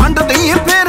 ਵੰਡਦੀ ਫੇ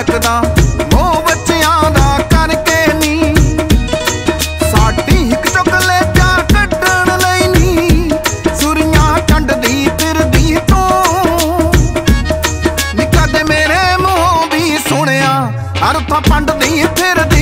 ਸਕਦਾ, ਮੋਹ ਬੱਚਿਆਂ ਦਾ ਕਰਕੇ ਨਹੀਂ ਸਾਡੀ ਇੱਕ ਚੁਕਲੇ ਪਿਆਰ ਕੱਢਣ ਲਈ ਨਹੀਂ ਸੁਰੀਆਂ ਟੰਡਦੀ ਫਿਰਦੀ ਤੂੰ। ਨਿਕਾ ਤੇ ਮੇਰੇ ਮੂੰਹ ਵੀ ਸੁਣਿਆ ਅਰਥਾ ਪੰਡਦੀ ਫਿਰਦੀ